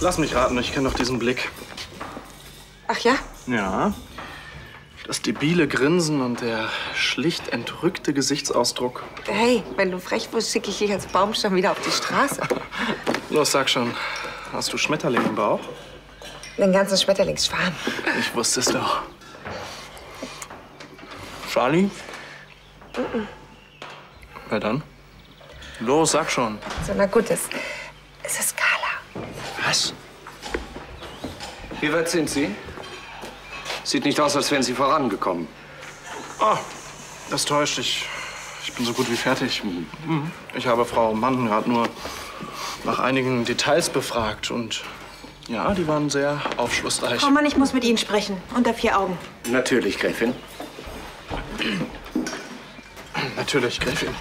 Lass mich raten, ich kenne doch diesen Blick. Ach ja? Ja. Das debile Grinsen und der schlicht entrückte Gesichtsausdruck. Hey, wenn du frech wirst, schicke ich dich als Baumstamm wieder auf die Straße. Los, sag schon. Hast du Schmetterling im Bauch? Den ganzen Schmetterlingsschwarm. Ich wusste es doch. Charlie? Wer dann? Los, sag schon. So, na gut, es, es ist. Was? Wie weit sind Sie? Sieht nicht aus, als wären Sie vorangekommen. Ah, das täuscht. Ich, ich bin so gut wie fertig. Mhm. Ich habe Frau Mann gerade nur nach einigen Details befragt. Und ja, die waren sehr aufschlussreich. Frau Mann, ich muss mit Ihnen sprechen. Unter vier Augen. Natürlich, Gräfin. Natürlich, Gräfin.